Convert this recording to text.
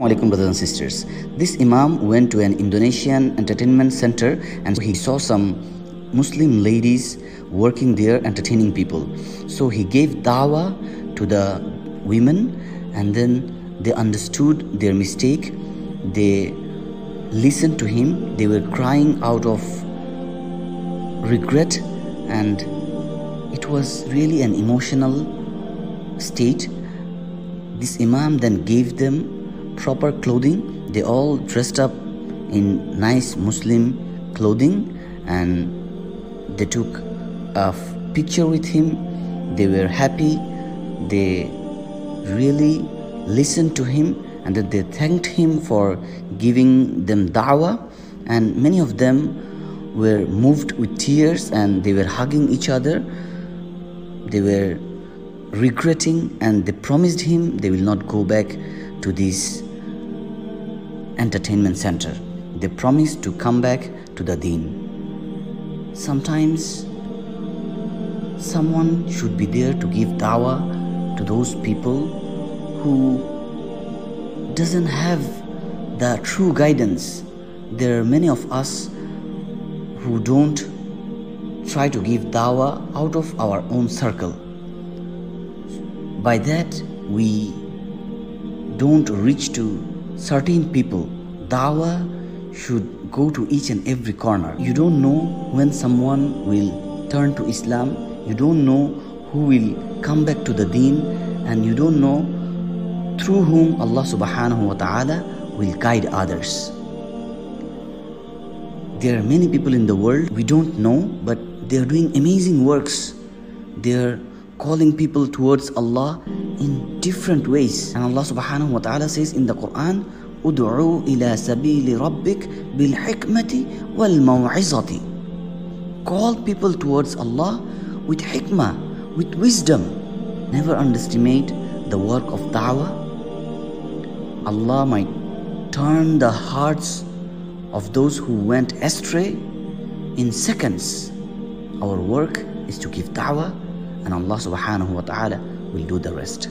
Alaikum brothers and sisters. This Imam went to an Indonesian entertainment center and he saw some Muslim ladies working there entertaining people. So he gave dawah to the women and then they understood their mistake. They listened to him. They were crying out of regret and it was really an emotional state. This Imam then gave them proper clothing. They all dressed up in nice Muslim clothing and they took a picture with him. They were happy. They really listened to him and that they thanked him for giving them da'wah and many of them were moved with tears and they were hugging each other they were regretting and they promised him they will not go back to this entertainment center. They promised to come back to the deen. Sometimes someone should be there to give dawah to those people who doesn't have the true guidance. There are many of us who don't try to give dawah out of our own circle. By that, we don't reach to certain people. Dawah should go to each and every corner. You don't know when someone will turn to Islam, you don't know who will come back to the deen, and you don't know through whom Allah subhanahu wa ta'ala will guide others. There are many people in the world we don't know, but they are doing amazing works. They are calling people towards Allah in different ways. And Allah subhanahu wa ta'ala says in the Quran, Udu'u ila sabili rabbik bil hikmati wal maw'izati. Call people towards Allah with hikmah, with wisdom. Never underestimate the work of da'wah. Allah might turn the hearts of those who went astray in seconds. Our work is to give da'wah and Allah subhanahu wa ta'ala will do the rest.